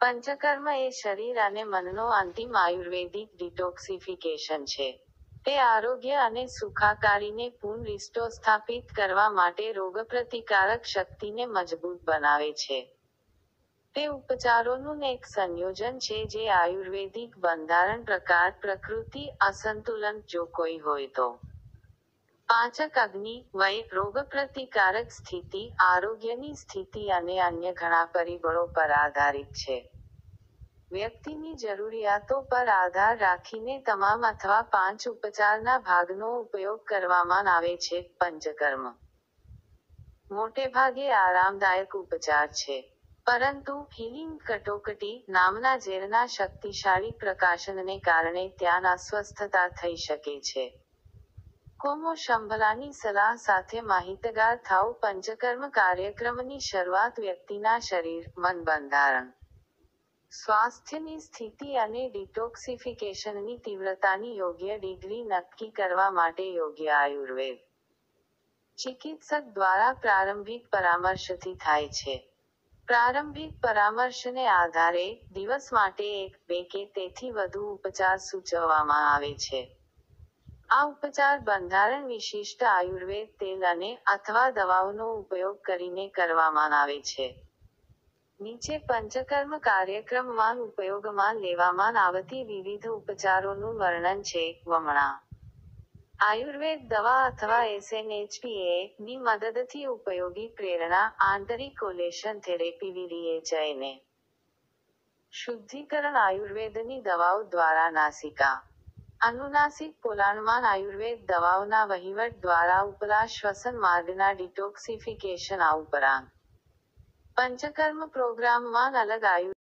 પંચકર્મ એ શરીર અને મનનો અંતિમ આયુર્વેદિક ડિટોક્સિફિકેશન છે. તે આરોગ્ય અને સુખાકારીને પુન રિસ્ટો સ્થાપિત કરવા માટે રોગપ્રતિકારક શક્તિને મજબૂત બનાવે છે. તે ઉપચારોનું એક સંયોજન છે જે આયુર્વેદિક બંધારણ પ્રકાર, પ્રકૃતિ અસંતુલન જો કોઈ હોય તો પાચક અગ્નિ, વય, રોગપ્રતિકારક સ્થિતિ, આરોગ્યની સ્થિતિ અને અન્ય ઘણા પરિબળો પર આધારિત છે. વ્યક્તિની જરૂરિયાતો પર આધાર રાખીને તમામ અથવા પાંચ ઉપચારના ભાગનો ઉપયોગ કરવામાં આવે છે. પંચકર્મ મોટેભાગે આરામદાયક ઉપચાર છે. પરંતુ હિલિંગ કટોકટી" નામના ઝેરના શક્તિશાળી પ્રકાશનને કારણે ત્યાં અસ્વસ્થતા થઈ શકે છે. કોમો શંભલાની સલાહ સાથે માહિતગાર થાવ પંચકર્મ કાર્યક્રમની શરૂઆત વ્યક્તિના શરીર, મન બંધારણ, સ્વાસ્થ્યની સ્થિતિ અને ડિટોક્સિફિકેશનની તીવ્રતાની યોગ્ય ડિગ્રી નક્કી કરવા માટે યોગ્ય આયુર્વેદ ચિકિત્સક દ્વારા પ્રારંભિક પરામર્શથી થાય છે. પ્રારંભિક પરામર્શને આધારે, દિવસ માટે એક, બે કે તેથી વધુ ઉપચાર સૂચવવામાં આવે છે. આ ઉપચાર બંધારણ વિશિષ્ટ આયુર્વેદ તેલ અને / અથવા દવાઓનો ઉપયોગ કરીને કરવામાં આવે છે. નીચે પંચકર્મ કાર્યક્રમમાં ઉપયોગમાં લેવામાં આવતી વિવિધ ઉપચારોનું વર્ણન છે. વમણા આયુર્વેદ દવા અથવા એસએનએચપીએ ની મદદથી ઉપયોગી પ્રેરણા આંતરિક-ઓલેશન થેરેપીવીરીએચએને શુદ્ધિકરણ આયુર્વેદની દવાઓ દ્વારા નાસિકા. અનુનાસિક પોલાણમાં આયુર્વેદ દવાઓના વહીવટ દ્વારા ઉપલા શ્વસન માર્ગના ડિટોક્સિફિકેશન આ ઉપરાંત, પંચકર્મ પ્રોગ્રામમાં અલગ આયુર્વેદ